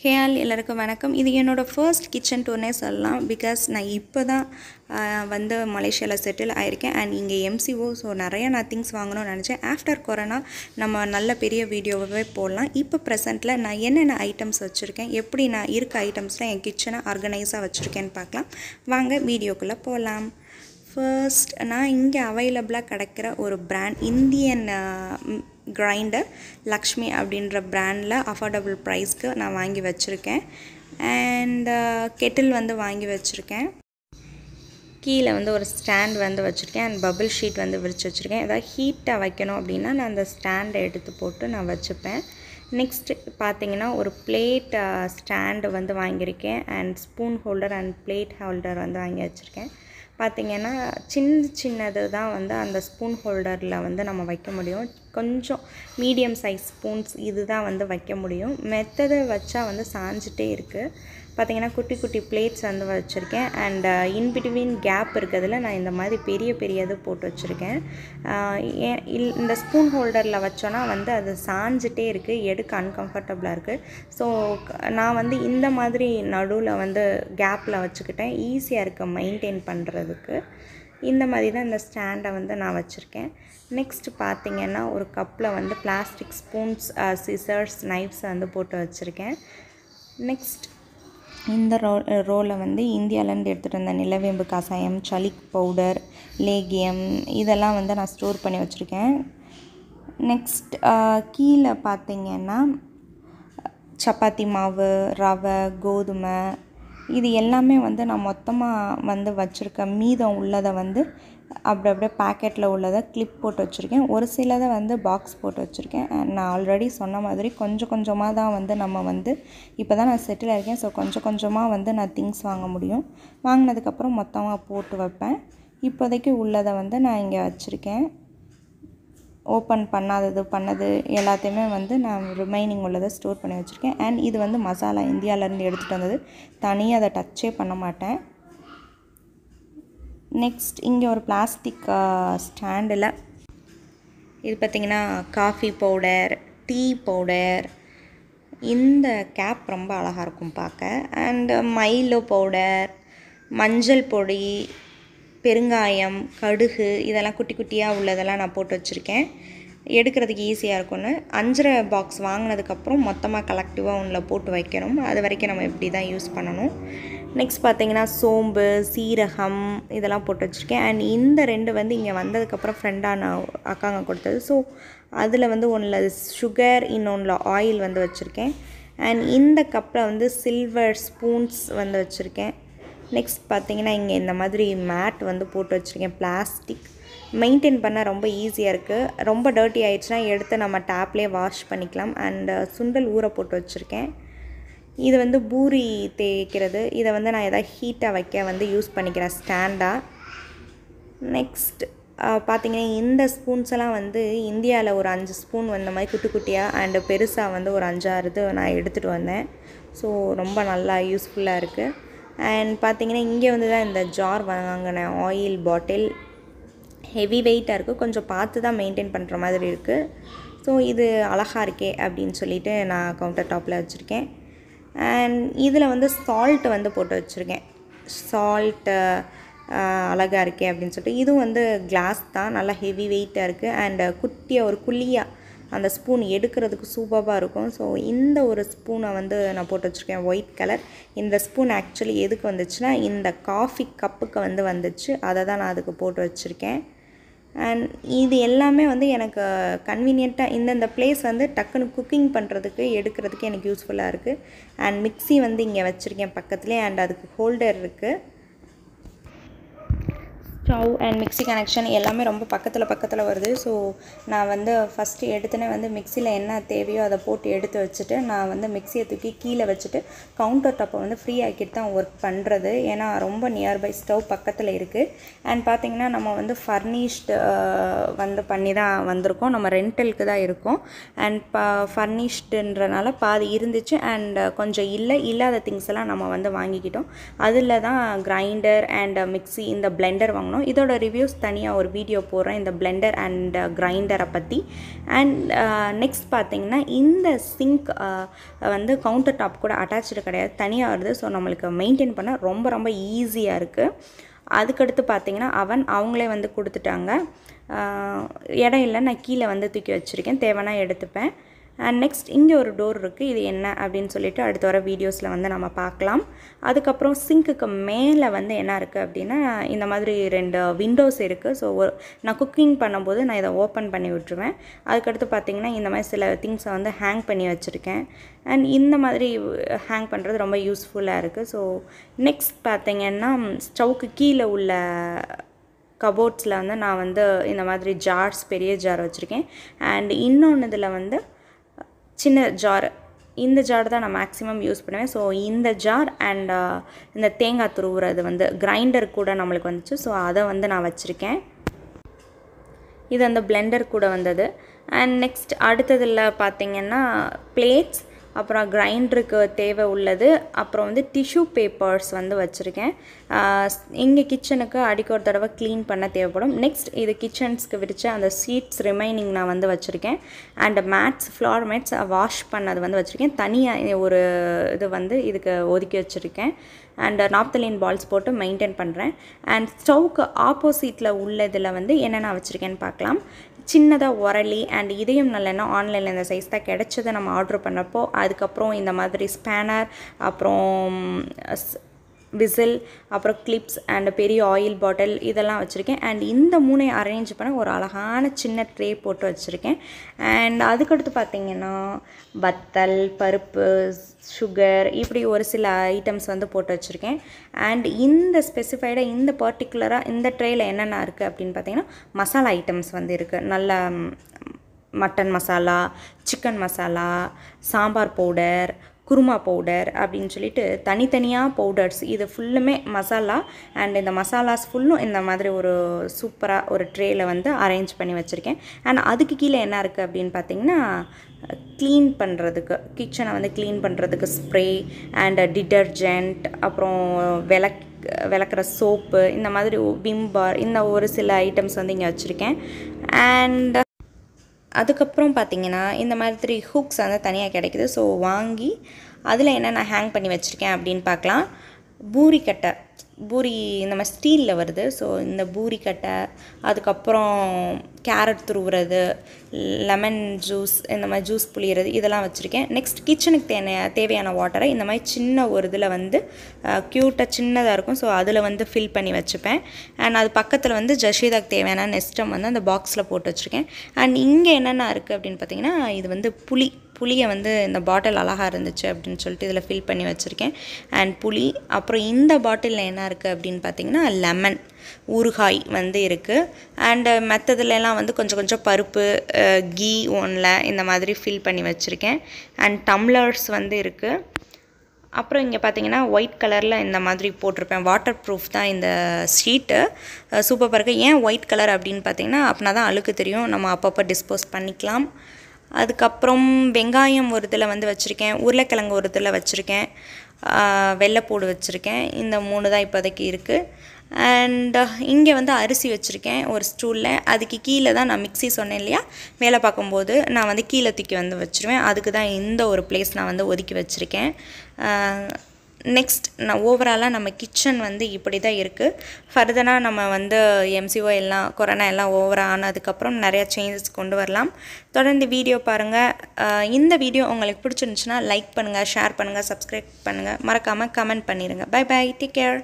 ஹேயால் எல்லாருக்கும் வணக்கம். இது என்னோடய ஃபர்ஸ்ட் கிச்சன் டூர்னே சொல்லலாம். பிகாஸ் நான் இப்போ தான் வந்து மலேசியாவில் செட்டில் ஆயிருக்கேன். அண்ட் இங்கே எம்சிஓ ஸோ நிறையா நான் திங்ஸ் வாங்கணும்னு நினச்சேன். ஆஃப்டர் கொரோனா நம்ம நல்ல பெரிய வீடியோவே போடலாம். இப்போ ப்ரெசென்ட்டில் நான் என்னென்ன ஐட்டம்ஸ் வச்சுருக்கேன்? எப்படி நான் இருக்க ஐட்டம்ஸில் என் கிச்சனை ஆர்கனைஸாக வச்சுருக்கேன்னு பார்க்கலாம். வாங்க வீடியோக்குள்ளே போகலாம் ஃபர்ஸ்ட் நான் இங்கே அவைலபிளாக கிடைக்கிற ஒரு ப்ராண்ட் இந்தியன் கிரைண்டர் லக்ஷ்மி அப்படின்ற பிராண்டில் அஃபோர்டபுள் ப்ரைஸ்க்கு நான் வாங்கி வச்சுருக்கேன். அண்ட் கெட்டில் uh, வந்து வாங்கி வச்சுருக்கேன். கீழே வந்து ஒரு ஸ்டாண்ட் வந்து வச்சுருக்கேன். அண்ட் பபுள் ஷீட் வந்து விரித்து வச்சுருக்கேன். ஏதாவது ஹீட்டாக வைக்கணும் அப்படின்னா நான் அந்த ஸ்டாண்டை எடுத்து போட்டு நான் வச்சுப்பேன். நெக்ஸ்ட்டு பார்த்தீங்கன்னா ஒரு பிளேட் ஸ்டாண்டு uh, வந்து வாங்கியிருக்கேன். And spoon holder and plate holder வந்து வாங்கி வச்சுருக்கேன். பார்த்திங்கன்னா சின்ன சின்னது தான் வந்து அந்த ஸ்பூன் ஹோல்டரில் வந்து நம்ம வைக்க முடியும். கொஞ்சம் மீடியம் சைஸ் ஸ்பூன்ஸ் இது தான் வந்து வைக்க முடியும். மெத்ததை வச்சா வந்து சாஞ்சிட்டே இருக்குது பார்த்திங்கன்னா குட்டி குட்டி பிளேட்ஸ் வந்து வச்சுருக்கேன். And in uh, between gap இருக்கிறதுல நான் இந்த மாதிரி பெரிய பெரிய இது போட்டு வச்சுருக்கேன். Uh, ஏன் இல் இந்த ஸ்பூன் ஹோல்டரில் வச்சோன்னா வந்து அது சாஞ்சிட்டே இருக்குது எடுக்க அன்கம்ஃபர்டபுளாக இருக்குது ஸோ நான் வந்து இந்த மாதிரி நடுவில் வந்து கேப்பில் வச்சுக்கிட்டேன். ஈஸியாக இருக்குது மெயின்டைன் பண்ணுறதுக்கு இந்த மாதிரி தான் இந்த ஸ்டாண்டை வந்து நான் வச்சுருக்கேன். நெக்ஸ்ட் பார்த்திங்கன்னா ஒரு கப்பில் வந்து பிளாஸ்டிக் ஸ்பூன்ஸ் சிசர்ஸ் நைஃப்ஸ் வந்து போட்டு வச்சுருக்கேன். நெக்ஸ்ட் இந்த ரோ ரோலை வந்து இந்தியாவிலேருந்து எடுத்துகிட்டு வந்த நிலவேம்பு கஷாயம் சளிக் பவுடர் லேகியம் இதெல்லாம் வந்து நான் ஸ்டோர் பண்ணி வச்சுருக்கேன். நெக்ஸ்ட் கீழே பார்த்திங்கன்னா சப்பாத்தி மாவு ரவை கோதுமை இது எல்லாமே வந்து நான் மொத்தமாக வந்து வச்சுருக்கேன். மீதம் உள்ளதை வந்து அப்படி அப்படியே பேக்கெட்டில் உள்ளதை கிளிப் போட்டு வச்சுருக்கேன். ஒரு சிலதை வந்து பாக்ஸ் போட்டு வச்சுருக்கேன். நான் ஆல்ரெடி சொன்ன மாதிரி கொஞ்சம் கொஞ்சமாக தான் வந்து நம்ம வந்து இப்போ தான் நான் செட்டில் இருக்கேன். ஸோ கொஞ்சம் கொஞ்சமாக வந்து நான் திங்ஸ் வாங்க முடியும். வாங்கினதுக்கப்புறம் மொத்தமாக போட்டு வைப்பேன். இப்போதைக்கு உள்ளதை வந்து நான் இங்கே வச்சுருக்கேன். ஓப்பன் பண்ணாதது பண்ணது எல்லாத்தையுமே வந்து நான் ரிமைனிங் உள்ளதை ஸ்டோர் பண்ணி வச்சுருக்கேன். அண்ட் இது வந்து மசாலா இந்தியாவிலேருந்து எடுத்துகிட்டு வந்தது. தனியாக அதை டச்சே பண்ண மாட்டேன். நெக்ஸ்ட் இங்கே ஒரு பிளாஸ்டிக் ஸ்டாண்டில் இது பார்த்திங்கன்னா காஃபி பவுடர் டீ பவுடர் இந்த கேப் ரொம்ப அழகாக இருக்கும் பார்க்க. அண்டு மைலோ பவுடர் மஞ்சள் பொடி பெருங்காயம் கடுகு இதெல்லாம் குட்டி குட்டியாக உள்ளதெல்லாம் நான் போட்டு வச்சுருக்கேன். எடுக்கிறதுக்கு ஈஸியாக இருக்கும்னு. அஞ்சரை பாக்ஸ் வாங்கினதுக்கப்புறம் மொத்தமாக கலெக்டிவாக ஒன்றில் போட்டு வைக்கணும். அது வரைக்கும் நம்ம இப்படி தான் யூஸ் பண்ணணும். நெக்ஸ்ட் பார்த்திங்கன்னா சோம்பு சீரகம் இதெல்லாம் போட்டு வச்சுருக்கேன். அண்ட் இந்த ரெண்டு வந்து இங்கே வந்ததுக்கப்புறம் ஃப்ரெண்டான அக்காங்க கொடுத்தது. ஸோ அதில் வந்து ஒன்றில் சுகர் இன்னொன்றில் ஆயில் வந்து வச்சுருக்கேன். அண்ட் இந்த கப்பில் வந்து சில்வர் ஸ்பூன்ஸ் வந்து வச்சுருக்கேன். நெக்ஸ்ட் பார்த்திங்கன்னா இங்கே இந்த மாதிரி மேட் வந்து போட்டு வச்சுருக்கேன். பிளாஸ்டிக் மெயின்டைன் பண்ண ரொம்ப ஈஸியாக இருக்குது ரொம்ப டர்ட்டி ஆகிடுச்சுன்னா எடுத்து நம்ம டேப்லேயே வாஷ் பண்ணிக்கலாம். அண்ட் சுண்டல் ஊற போட்டு வச்சுருக்கேன். இது வந்து பூரி தேய்க்கிறது. இதை வந்து நான் எதாவது ஹீட்டாக வைக்க வந்து யூஸ் பண்ணிக்கிறேன் ஸ்டாண்டாக நெக்ஸ்ட் பார்த்திங்கன்னா இந்த ஸ்பூன்ஸ் எல்லாம் வந்து இந்தியாவில் ஒரு அஞ்சு ஸ்பூன் வந்த மாதிரி குட்டி குட்டியாக அண்டு பெருசாக வந்து ஒரு அஞ்சாறு இது நான் எடுத்துகிட்டு வந்தேன். ஸோ ரொம்ப நல்லா யூஸ்ஃபுல்லாக இருக்குது அண்ட் பார்த்திங்கன்னா இங்கே வந்து தான் இந்த ஜார் வாங்கினேன் ஆயில் பாட்டில் ஹெவி வெயிட்டாக இருக்குது கொஞ்சம் பார்த்து தான் மெயின்டைன் பண்ணுற மாதிரி இருக்குது ஸோ இது அழகாக இருக்கே அப்படின்னு சொல்லிட்டு நான் கவுண்டர் டாப்பில் வச்சுருக்கேன். இதில் வந்து சால்ட் வந்து போட்டு வச்சுருக்கேன். சால்ட்டு அழகாக இருக்கே அப்படின்னு சொல்லிட்டு. இதுவும் வந்து கிளாஸ் தான். நல்லா ஹெவி வெயிட்டாக இருக்குது அண்டு குட்டியாக ஒரு குழியாக அந்த ஸ்பூன் எடுக்கிறதுக்கு சூப்பராக இருக்கும். ஸோ இந்த ஒரு ஸ்பூனை வந்து நான் போட்டு வச்சுருக்கேன். ஒயிட் கலர் இந்த ஸ்பூன் ஆக்சுவலி எதுக்கு வந்துச்சுன்னா இந்த காஃபி கப்புக்கு வந்து வந்துச்சு. அதை தான் நான் அதுக்கு போட்டு வச்சுருக்கேன். அண்ட் இது எல்லாமே வந்து எனக்கு கன்வீனியண்ட்டாக இந்தந்த பிளேஸ் வந்து டக்குன்னு குக்கிங் பண்ணுறதுக்கு எடுக்கிறதுக்கு எனக்கு யூஸ்ஃபுல்லாக இருக்குது அண்ட் மிக்ஸி வந்து இங்கே வச்சுருக்கேன் பக்கத்துலேயே அண்ட் அதுக்கு ஹோல்டர் இருக்குது ஸ்டவ் அண்ட் மிக்ஸி கனெக்ஷன் எல்லாமே ரொம்ப பக்கத்தில் பக்கத்தில் வருது. ஸோ நான் வந்து ஃபஸ்ட்டு எடுத்துனே வந்து மிக்சியில் என்ன தேவையோ அதை போட்டு எடுத்து வச்சுட்டு நான் வந்து மிக்சியை தூக்கி கீழே வச்சுட்டு கவுண்டர் டாப்பை வந்து ஃப்ரீ ஆக்கிட்டு தான் ஒர்க் பண்ணுறது ஏன்னா ரொம்ப நியர்பை ஸ்டவ் பக்கத்தில் இருக்குது அண்ட் பார்த்திங்கன்னா நம்ம வந்து ஃபர்னிஷ்டு வந்து பண்ணி தான் வந்திருக்கோம். நம்ம ரெண்டலுக்கு தான் இருக்கோம். அண்ட் ப ஃபர்னிஷ்டுன்றனால பாதி இருந்துச்சு. அண்ட் கொஞ்சம் இல்லை இல்லாத திங்ஸ் எல்லாம் நம்ம வந்து வாங்கிக்கிட்டோம். அதில் தான் கிரைண்டர் அண்ட் மிக்ஸி இந்த பிளெண்டர் வாங்கினோம். பண்ணணும். இதோட ரிவ்யூஸ் தனியாக ஒரு வீடியோ போடுறேன். இந்த பிளெண்டர் அண்ட் கிரைண்டரை பற்றி அண்ட் நெக்ஸ்ட் பார்த்தீங்கன்னா இந்த சிங்க் uh, வந்து கவுண்டர் டாப் கூட அட்டாச்சு கிடையாது. தனியாக வருது. ஸோ நம்மளுக்கு மெயின்டைன் பண்ண ரொம்ப ரொம்ப ஈஸியாக இருக்குது அதுக்கடுத்து பார்த்தீங்கன்னா அவன் அவங்களே வந்து கொடுத்துட்டாங்க. Uh, இடம் இல்லை நான் கீழே வந்து தூக்கி வச்சுருக்கேன். தேவைன்னா எடுத்துப்பேன். அண்ட் நெக்ஸ்ட் இங்கே ஒரு டோர் இருக்குது இது என்ன அப்படின்னு சொல்லிட்டு அடுத்த வர வீடியோஸில் வந்து நம்ம பார்க்கலாம். அதுக்கப்புறம் சிங்க்குக்கு மேலே வந்து என்ன இருக்குது அப்படின்னா இந்த மாதிரி ரெண்டு விண்டோஸ் இருக்குது ஸோ ஒரு நான் குக்கிங் பண்ணும்போது நான் இதை ஓப்பன் பண்ணி விட்டுருவேன். அதுக்கடுத்து பார்த்திங்கன்னா இந்த மாதிரி சில திங்ஸை வந்து ஹேங் பண்ணி வச்சுருக்கேன். அண்ட் இந்த மாதிரி ஹேங் பண்ணுறது ரொம்ப யூஸ்ஃபுல்லாக இருக்குது ஸோ நெக்ஸ்ட் பார்த்திங்கன்னா ஸ்டவ்க்கு கீழே உள்ள கபோர்ட்ஸில் வந்து நான் வந்து இந்த மாதிரி ஜார்ஸ் பெரிய ஜார் வச்சுருக்கேன். அண்ட் இன்னொன்று இதில் வந்து சின்ன ஜார் இந்த ஜார் தான் நான் மேக்ஸிமம் யூஸ் பண்ணுவேன். ஸோ இந்த ஜார் அண்ட் uh, இந்த தேங்காய் துருவுறது வந்து கிரைண்டர் கூட நம்மளுக்கு வந்துச்சு. ஸோ அதை வந்து நான் வச்சுருக்கேன். இது அந்த பிளெண்டர் கூட வந்தது. அண்ட் நெக்ஸ்ட் அடுத்ததில் பார்த்திங்கன்னா பிளேட்ஸ் அப்புறம் கிரைண்டருக்கு தேவை உள்ளது. அப்புறம் வந்து டிஷ்யூ பேப்பர்ஸ் வந்து வச்சுருக்கேன். இங்கே கிச்சனுக்கு அடிக்க ஒரு தடவை க்ளீன் பண்ண தேவைப்படும். நெக்ஸ்ட் இது கிச்சன்ஸ்க்கு விரித்த அந்த சீட்ஸ் ரிமைனிங் நான் வந்து வச்சுருக்கேன். And mats floor mats wash பண்ணது வந்து வச்சுருக்கேன். தனியாக ஒரு இது வந்து இதுக்கு ஒதுக்கி வச்சுருக்கேன். அண்ட் நாப்தலின் பால்ஸ் போட்டு மெயின்டைன் பண்ணுறேன் அண்ட் ஸ்டவ்க்கு ஆப்போசிட்டில் உள்ளதில் வந்து என்னென்ன வச்சுருக்கேன்னு பார்க்கலாம். சின்னதாக உரளி அண்ட் இதையும் நல்லெண்ணா ஆன்லைனில் இந்த சைஸ் தான் கிடச்சதை நம்ம ஆர்டர் பண்ணப்போ அதுக்கப்புறம் இந்த மாதிரி ஸ்பேனர் அப்புறம் விசில் அப்புறம் கிளிப்ஸ் அண்ட் பெரிய ஆயில் பாட்டில் இதெல்லாம் வச்சுருக்கேன். அண்ட் இந்த மூணை அரேஞ்ச் பண்ண ஒரு அழகான சின்ன ட்ரே போட்டு வச்சுருக்கேன். அண்ட் அதுக்கடுத்து பார்த்திங்கன்னா வத்தல் பருப்பு சுகர் இப்படி ஒரு சில ஐட்டம்ஸ் வந்து போட்டு வச்சுருக்கேன். அண்ட் இந்த ஸ்பெசிஃபைடாக இந்த பர்டிகுலராக இந்த ட்ரேயில் என்னென்ன இருக்குது அப்படின்னு பார்த்தீங்கன்னா மசாலா ஐட்டம்ஸ் வந்து இருக்குது நல்ல mutton masala chicken masala sambar powder kurma powder அப்படின்னு சொல்லிட்டு தனித்தனியாக பவுடர்ஸ் இது ஃபுல்லுமே மசாலா அண்ட் இந்த மசாலாஸ் ஃபுல்லும் இந்த மாதிரி ஒரு சூப்பராக ஒரு ட்ரேயில் வந்து அரேஞ்ச் பண்ணி வச்சுருக்கேன். அண்ட் அதுக்கு கீழே என்ன இருக்குது அப்படின்னு பார்த்தீங்கன்னா க்ளீன் பண்ணுறதுக்கு கிச்சனை வந்து க்ளீன் பண்ணுறதுக்கு ஸ்ப்ரே அண்ட் டிட்டர்ஜெண்ட் அப்புறம் விளக் விளக்குற சோப்பு இந்த மாதிரி விம் பார் இந்த ஒரு சில ஐட்டம்ஸ் வந்து இங்கே வச்சுருக்கேன். அண்ட் அதுக்கப்புறம் பார்த்தீங்கன்னா இந்த மாதிரி ஹூக்ஸ் வந்து தனியாக கிடைக்குது. ஸோ வாங்கி அதில் என்ன நான் ஹேங் பண்ணி வச்சுருக்கேன் அப்படின்னு பார்க்கலாம். பூரி கட்டை. பூரி இந்த மாதிரி ஸ்டீலில் வருது. ஸோ இந்த பூரி கட்டை அதுக்கப்புறம் கேரட் துருவுறது லெமன் ஜூஸ் இந்த மாதிரி ஜூஸ் புளியறது இதெல்லாம் வச்சுருக்கேன். நெக்ஸ்ட் கிச்சனுக்கு தேவை தேவையான வாட்டரை இந்த மாதிரி சின்ன ஒரு இதில் வந்து க்யூட்டாக சின்னதாக இருக்கும். ஸோ அதில் வந்து ஃபில் பண்ணி வச்சுப்பேன். அண்ட் அது பக்கத்தில் வந்து ஜஷீதாக்கு தேவையான நெஸ்டம் வந்து அந்த பாக்ஸில் போட்டு வச்சுருக்கேன். அண்ட் இங்கே என்னென்ன இருக்குது அப்படின்னு பார்த்தீங்கன்னா இது வந்து புளி புளியை வந்து இந்த பாட்டில் அழகாக இருந்துச்சு அப்படின்னு சொல்லிட்டு இதில் ஃபில் பண்ணி வச்சுருக்கேன். அண்ட் புளி அப்புறம் இந்த பாட்டிலில் என்ன இருக்குது அப்படின்னு பார்த்தீங்கன்னா லெமன் ஊறுகாய் வந்து இருக்குது அண்டு மெத்ததுலலாம் வந்து கொஞ்சம் கொஞ்சம் பருப்பு கீ ஒன்றில் இந்த மாதிரி ஃபில் பண்ணி வச்சுருக்கேன். அண்ட் டம்ளர்ஸ் வந்து இருக்குது அப்புறம் இங்கே பார்த்தீங்கன்னா ஒயிட் கலரில் இந்த மாதிரி போட்டிருப்பேன். வாட்டர் ப்ரூஃப் தான் இந்த ஷீட்டு சூப்பர் இருக்குது ஏன் ஒயிட் கலர் அப்படின்னு பார்த்தீங்கன்னா அப்படின்னா தான் அழுக்கு தெரியும். நம்ம அப்பப்போ டிஸ்போஸ் பண்ணிக்கலாம். அதுக்கப்புறம் வெங்காயம் ஒரு இதில் வந்து வச்சுருக்கேன். உருளைக்கிழங்கு ஒரு இதில் வச்சுருக்கேன். வெள்ளைப்பூடு வச்சுருக்கேன். இந்த மூணு தான் இப்போதைக்கு இருக்குது அண்ட் uh, இங்கே வந்து அரிசி வச்சுருக்கேன் ஒரு ஸ்டூலில் அதுக்கு கீழே தான் நான் மிக்ஸி சொன்னேன் இல்லையா? வேலை பார்க்கும்போது நான் வந்து கீழே தூக்கி வந்து வச்சுருவேன். அதுக்கு தான் இந்த ஒரு பிளேஸ் நான் வந்து ஒதுக்கி வச்சுருக்கேன். நெக்ஸ்ட் uh, நான் ஓவராலாக நம்ம கிச்சன் வந்து இப்படி தான் இருக்குது ஃபர்தராக நம்ம வந்து எம்சிஓ எல்லாம் கொரோனா எல்லாம் ஓவராக ஆனதுக்கப்புறம் நிறையா சேஞ்சஸ் கொண்டு வரலாம். தொடர்ந்து வீடியோ பாருங்கள் uh, இந்த வீடியோ உங்களுக்கு பிடிச்சிருந்துச்சுன்னா லைக் பண்ணுங்கள் ஷேர் பண்ணுங்கள் சப்ஸ்கிரைப் பண்ணுங்கள் மறக்காமல் கமெண்ட் பண்ணிடுங்க பை பை டேக் கேர்